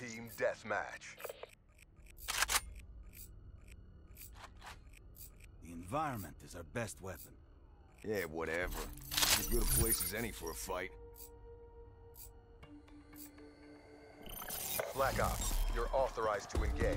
Team Deathmatch. The environment is our best weapon. Yeah, whatever. As good a place as any for a fight. Black Ops, you're authorized to engage.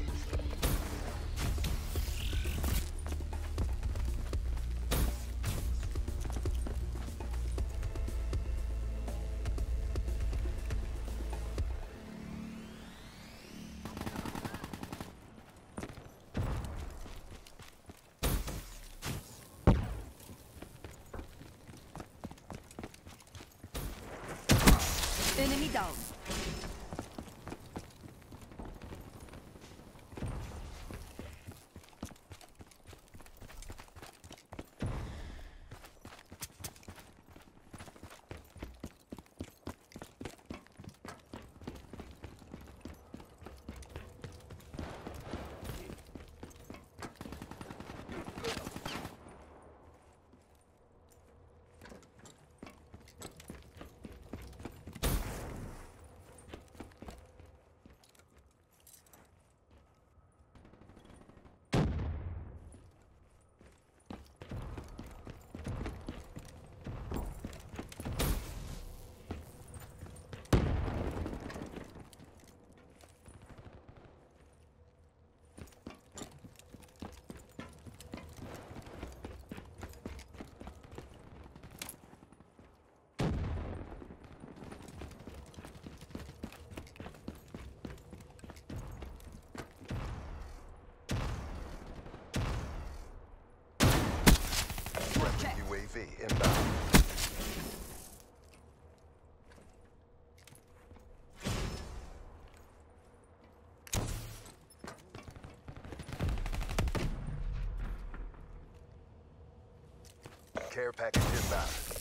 Enemy down. Friendly UAV inbound. Care package inbound.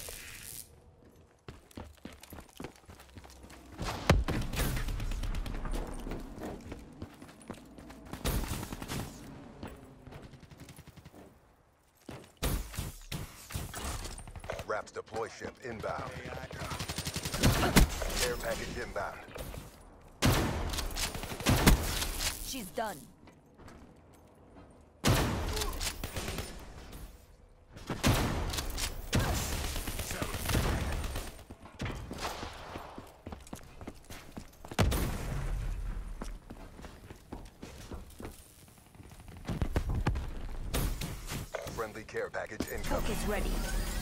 RAPS deploy ship inbound. Care package inbound. She's done. Friendly care package incoming. Focus ready.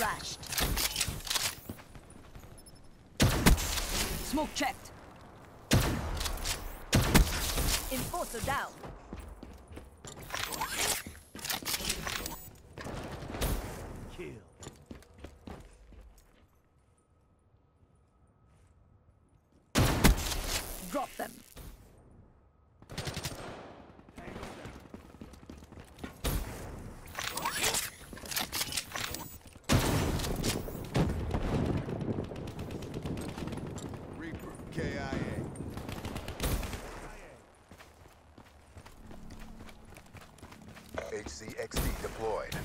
Puppet. Smoke checked. Enforcer down. Kill. HCXD deployed.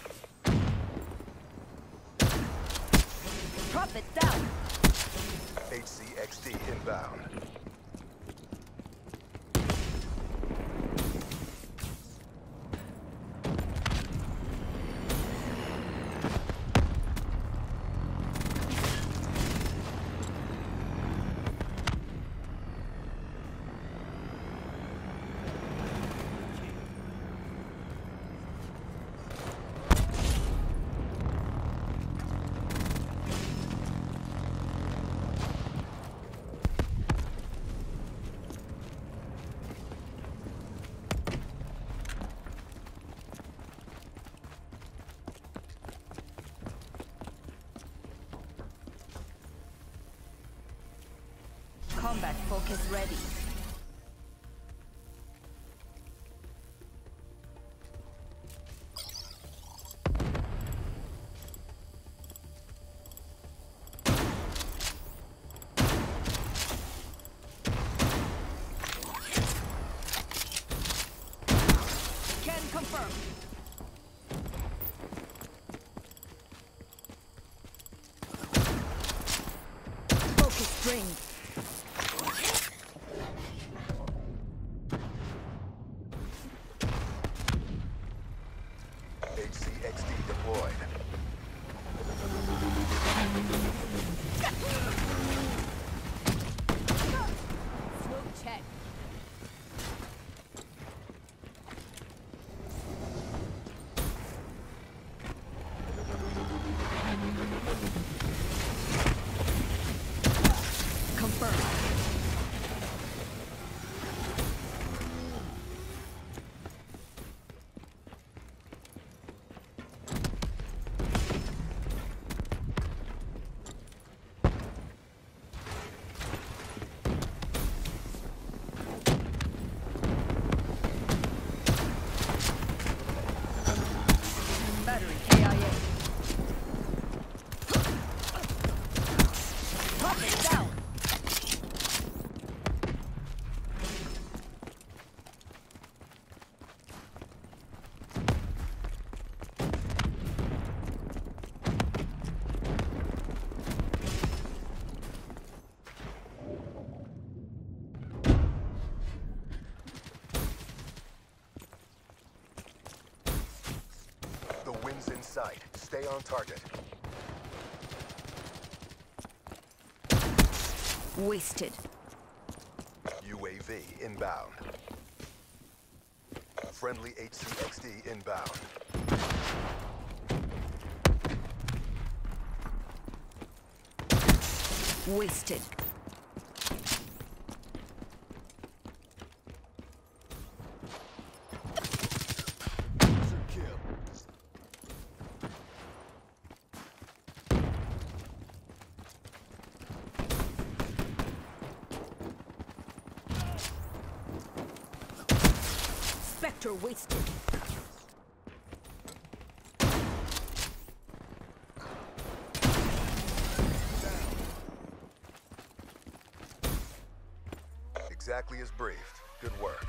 Prophet down. HCXD inbound. Focus ready. Can confirm. Focus drained. Sight. Stay on target. Wasted. UAV inbound. Friendly HCXD inbound. Wasted. Spectre wasted. Exactly as briefed. Good work.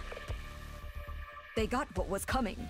They got what was coming.